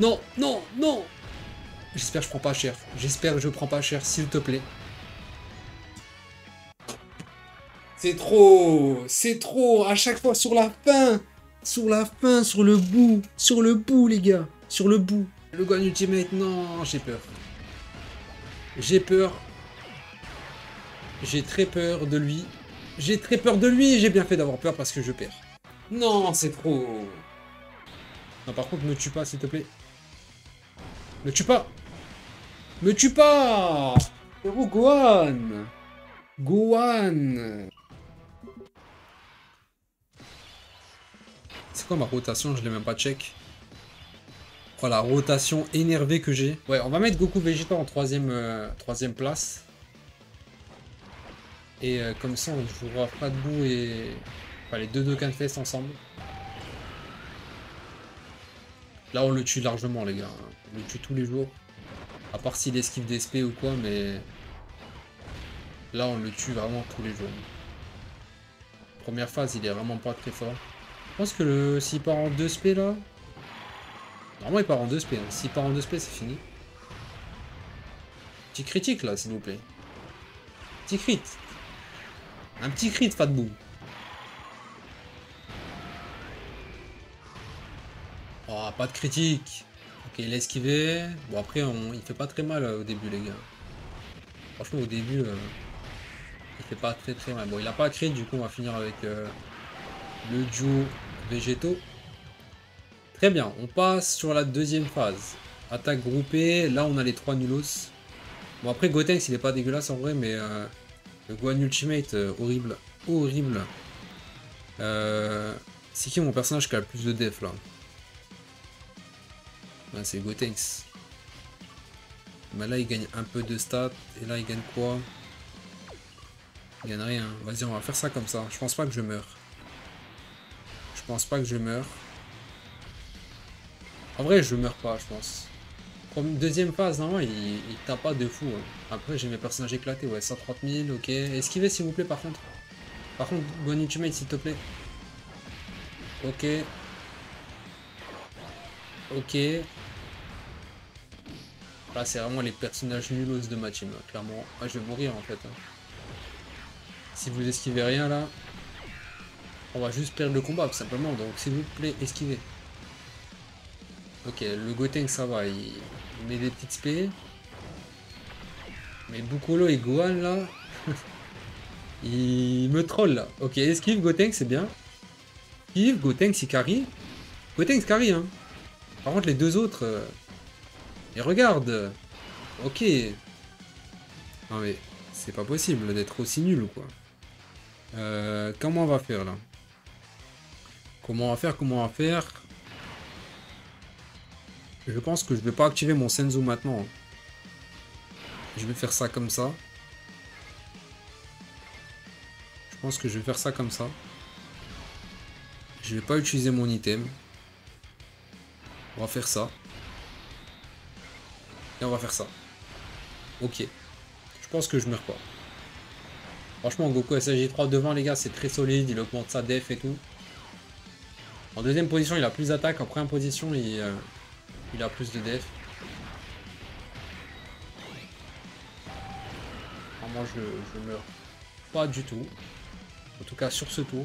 Non, non, non J'espère que je prends pas cher. J'espère que je prends pas cher, s'il te plaît. C'est trop C'est trop À chaque fois, sur la fin Sur la fin, sur le bout Sur le bout, les gars Sur le bout Le Guan Ultimate, non, j'ai peur. J'ai peur. J'ai très peur de lui. J'ai très peur de lui j'ai bien fait d'avoir peur parce que je perds. Non, c'est trop. Non, par contre, me tue pas, s'il te plaît. Me tue pas Me tue pas Héros Gohan Gohan C'est quoi ma rotation? Je l'ai même pas check. Oh, la rotation énervée que j'ai. Ouais, on va mettre Goku Vegeta en troisième, euh, troisième place. Et euh, comme ça, on jouera pas debout et... Enfin, les deux Dokkan Fest ensemble. Là, on le tue largement, les gars. On le tue tous les jours. À part s'il esquive des SP ou quoi, mais... Là, on le tue vraiment tous les jours. Première phase, il est vraiment pas très fort. Je pense que le... s'il part en 2 SP, là... Normalement, il part en 2 SP. Hein. S'il part en 2 SP, c'est fini. Petit critique, là, s'il vous plaît. Petit crit. Un petit crit, Fatbou. Oh, pas de critique. Ok, il a esquivé. Bon, après, il fait pas très mal euh, au début, les gars. Franchement, au début, euh, il fait pas très très mal. Bon, il a pas crit, du coup, on va finir avec euh, le duo végétaux. Très bien, on passe sur la deuxième phase. Attaque groupée, là, on a les trois nulos. Bon, après, Gotenks, il est pas dégueulasse en vrai, mais le Gohan Ultimate, horrible. Horrible. C'est qui mon personnage qui a le plus de def, là? C'est Gotenks. Mais là, il gagne un peu de stats. Et là, il gagne quoi? Il gagne rien. Vas-y, on va faire ça comme ça. Je pense pas que je meurs. Je pense pas que je meurs. En vrai, je meurs pas, je pense. Deuxième phase, non, il, tape pas de fou. Hein. Après, j'ai mes personnages éclatés. Ouais, 130 000, ok. Esquivez, s'il vous plaît, par contre. Par contre, bon ultimate, s'il te plaît. Ok. Ok. Là, c'est vraiment les personnages nulos de ma team, clairement. Ah, je vais mourir, en fait. Hein. Si vous esquivez rien, là, on va juste perdre le combat, tout simplement. Donc, s'il vous plaît, esquivez. Ok, le Goten, ça va. Il, met des petites spé. Mais Bukolo et Gohan, là... il me troll, là. Ok, esquive, Gotenks, c'est bien. Esquive, Gotenks, il carry. Gotenks carry, hein. Par contre, les deux autres... Euh, et regarde Ok. Non mais, c'est pas possible d'être aussi nul quoi. Euh, comment on va faire là? Comment on va faire Comment on va faire? Je pense que je vais pas activer mon Senzu maintenant. Je vais faire ça comme ça. Je pense que je vais faire ça comme ça. Je vais pas utiliser mon item. On va faire ça on va faire ça. Ok. Je pense que je meurs pas. Franchement, Goku SAG3 devant, les gars, c'est très solide. Il augmente sa def et tout. En deuxième position, il a plus d'attaque. En première position, il, euh, a plus de def. moi, je, je meurs pas du tout. En tout cas, sur ce tour.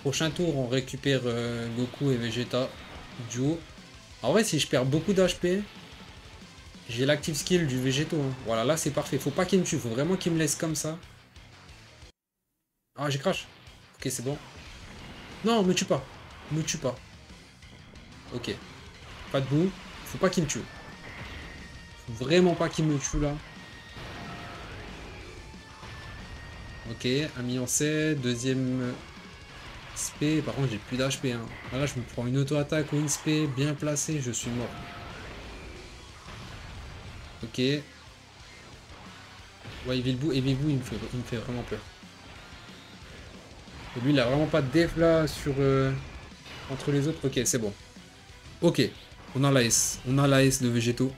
Prochain tour, on récupère euh, Goku et Vegeta duo. En vrai, si je perds beaucoup d'HP, j'ai l'active skill du végétaux. Hein. Voilà, là c'est parfait. Faut pas qu'il me tue, faut vraiment qu'il me laisse comme ça. Ah, j'ai crash. Ok, c'est bon. Non, me tue pas. Me tue pas. Ok. Pas de bout. Faut pas qu'il me tue. Faut vraiment pas qu'il me tue là. Ok, un million 7, deuxième Par contre, j'ai plus d'HP. Hein. Là, je me prends une auto-attaque ou une SP bien placée, je suis mort. Ok. Ouais, Evil Boo, Evil Boo, il me, fait, il me fait vraiment peur. Et lui, il a vraiment pas de def là sur... Euh, entre les autres. Ok, c'est bon. Ok. On a la S. On a la S de végétaux.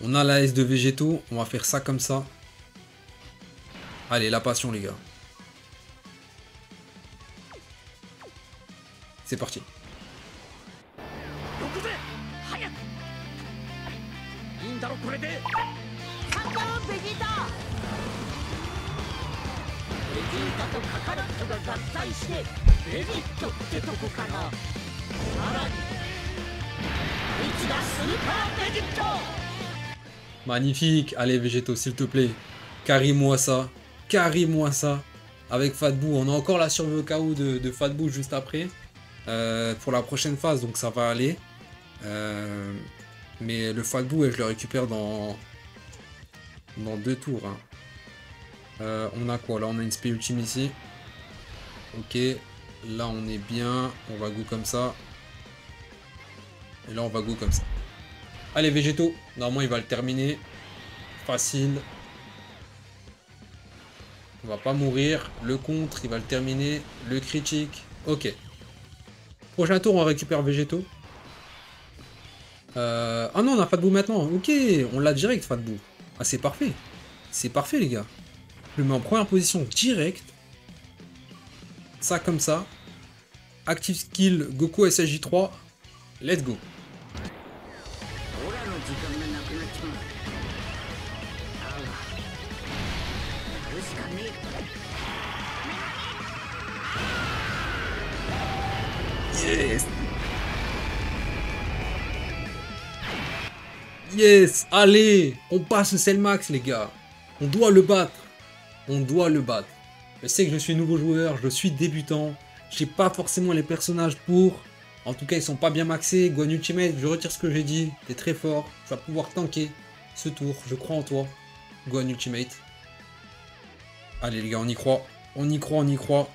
On a la S de végétaux. On va faire ça comme ça. Allez, la passion, les gars. C'est parti. Magnifique Allez, Végéto, s'il te plaît. Carry-moi ça. Carry-moi ça. Avec Fatbou. On a encore la survie au KO de, de Fatbou juste après. Euh, pour la prochaine phase, donc ça va aller. Euh, mais le Fatbou, je le récupère dans, dans deux tours. Hein. Euh, on a quoi? Là, on a une spé ultime ici. Ok. Là, on est bien. On va go comme ça. Et là, on va go comme ça. Allez, végétaux. Normalement, il va le terminer. Facile. On va pas mourir. Le contre, il va le terminer. Le critique. Ok. Prochain tour, on récupère végétaux. Euh... Ah non, on de boue maintenant. Ok, on l'a direct, boue. Ah, c'est parfait. C'est parfait, les gars. Je le mets en première position direct. Ça comme ça. Active skill Goku SSJ3. Let's go. Yes Allez On passe le Max, les gars. On doit le battre. On doit le battre. Je sais que je suis nouveau joueur, je suis débutant. J'ai pas forcément les personnages pour. En tout cas, ils sont pas bien maxés. Guan Ultimate, je retire ce que j'ai dit. T'es très fort. Tu vas pouvoir tanker ce tour. Je crois en toi. Guan Ultimate. Allez les gars, on y croit. On y croit, on y croit.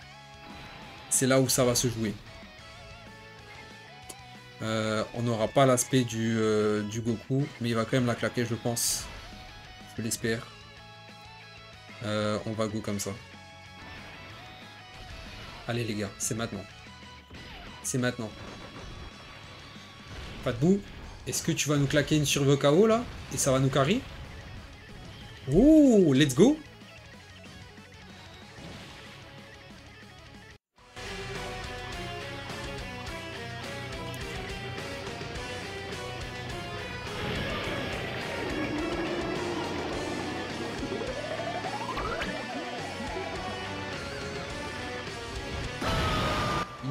C'est là où ça va se jouer. Euh, on n'aura pas l'aspect du, euh, du, Goku, mais il va quand même la claquer, je pense. Je l'espère. Euh, on va go comme ça. Allez les gars, c'est maintenant. C'est maintenant. Pas de bout. Est-ce que tu vas nous claquer une sur KO là? Et ça va nous carry? Oh, let's go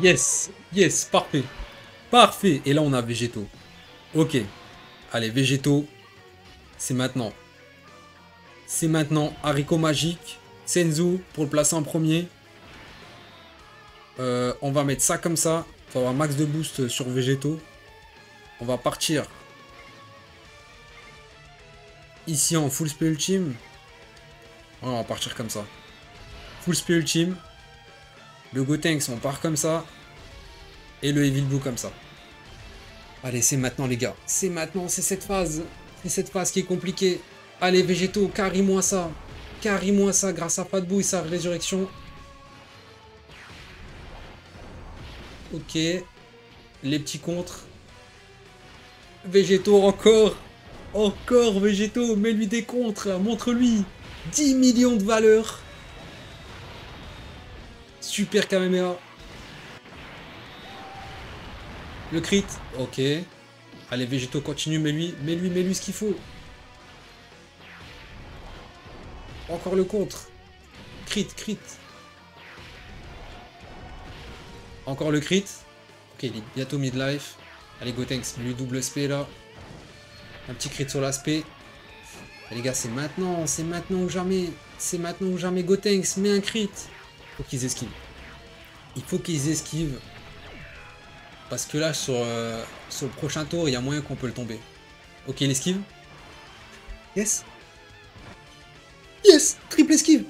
Yes, yes, parfait. Parfait. Et là, on a végétaux. Ok. Allez, végétaux. C'est maintenant. C'est maintenant. Haricot magique. Senzu pour le placer en premier. Euh, on va mettre ça comme ça. Pour avoir max de boost sur végétaux. On va partir. Ici en full spell ultime. on va partir comme ça. Full spell ultime. Le Gotenks, on part comme ça. Et le Evil Blue comme ça. Allez, c'est maintenant, les gars. C'est maintenant, c'est cette phase. C'est cette phase qui est compliquée. Allez, végétaux, carry-moi ça. Carry-moi ça grâce à Padbou et sa résurrection. Ok. Les petits contres. Végétaux encore. Encore végétaux. Mets-lui des contres. Montre-lui. 10 millions de valeurs. Super Kamehameha. Le crit. Ok. Allez, végétaux, continue. Mets-lui, mets-lui, mets-lui ce qu'il faut. Encore le contre. Crit, crit. Encore le crit. Ok, il est bientôt midlife. Allez, Gotenks, lui double SP là. Un petit crit sur l'aspect. Les gars, c'est maintenant, c'est maintenant ou jamais. C'est maintenant ou jamais Gotenks, mets un crit faut qu'ils esquivent. Il faut qu'ils esquivent. Parce que là, sur, euh, sur le prochain tour, il y a moyen qu'on peut le tomber. Ok, il esquive. Yes. Yes Triple esquive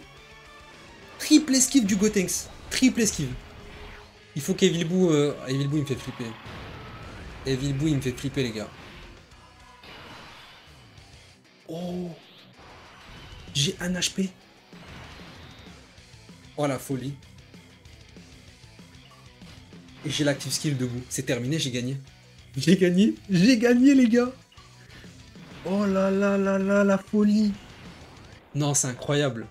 Triple esquive du Gotenks. Triple esquive. Il faut qu'Evilbou... Euh... Evilbou, il me fait flipper. Evilbou, il me fait flipper, les gars. Oh J'ai un HP Oh la folie. Et j'ai l'active skill debout. C'est terminé, j'ai gagné. J'ai gagné, j'ai gagné les gars Oh là là là là, la folie Non, c'est incroyable.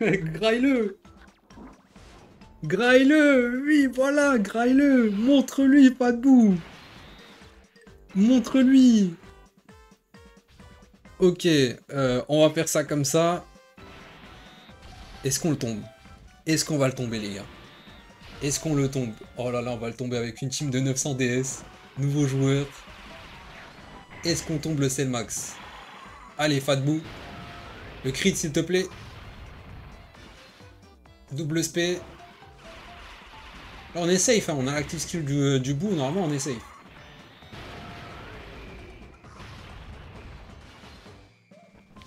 Graille-le Graille-le Oui, voilà, graille-le Montre-lui, pas de bout Montre-lui Ok, euh, on va faire ça comme ça. Est-ce qu'on le tombe? Est-ce qu'on va le tomber, les gars? Est-ce qu'on le tombe? Oh là là, on va le tomber avec une team de 900 DS. Nouveau joueur. Est-ce qu'on tombe le sel max Allez, Fatbou. Le crit, s'il te plaît. Double SP. Là, on est safe, hein. on a l'active skill du, euh, du bout, normalement on est safe.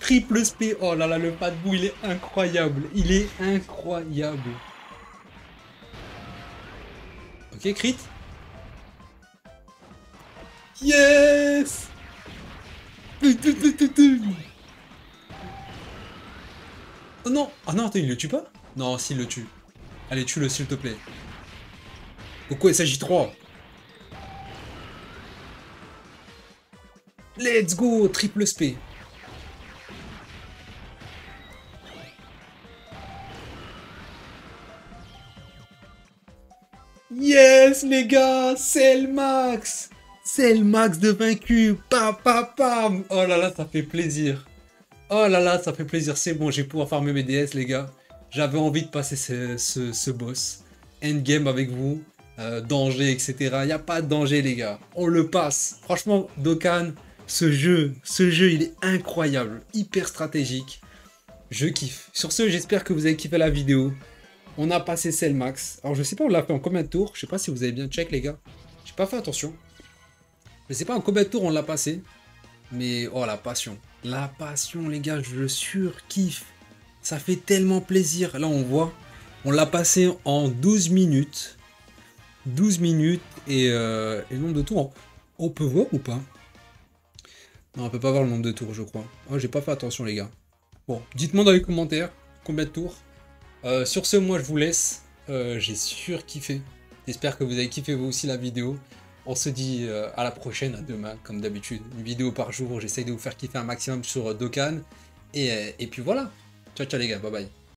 Triple SP, oh là là, le pas de bout, il est incroyable, il est incroyable. Ok, crit. Yes Oh non Ah non, attends, il le tue pas? Non, s'il le tue. Allez, tue-le, s'il te plaît. Pourquoi il s'agit 3 Let's go Triple SP Yes les gars C'est le max C'est le max de vaincu Pam Oh là là, ça fait plaisir Oh là là, ça fait plaisir, c'est bon, j'ai pouvoir farmer mes DS les gars. J'avais envie de passer ce boss. Endgame avec vous. Euh, danger, etc. Il n'y a pas de danger, les gars. On le passe. Franchement, Dokkan, ce jeu, ce jeu, il est incroyable. Hyper stratégique. Je kiffe. Sur ce, j'espère que vous avez kiffé la vidéo. On a passé Cell Max. Alors, je sais pas, on l'a fait en combien de tours? Je sais pas si vous avez bien check, les gars. J'ai pas fait attention. Je sais pas en combien de tours on l'a passé. Mais, oh, la passion. La passion, les gars, je surkiffe. Ça fait tellement plaisir. Là, on voit, on l'a passé en 12 minutes. 12 minutes euh, et, le nombre de tours, on peut voir ou pas? Non, on peut pas voir le nombre de tours, je crois. Oh, j'ai pas fait attention, les gars. Bon, dites-moi dans les commentaires combien de tours. Euh, sur ce, moi, je vous laisse. Euh, j'ai surkiffé. J'espère que vous avez kiffé vous aussi la vidéo. On se dit à la prochaine, à demain, comme d'habitude. Une vidéo par jour. J'essaye de vous faire kiffer un maximum sur Dokkan. Et puis voilà. Ciao, ciao les gars. Bye bye.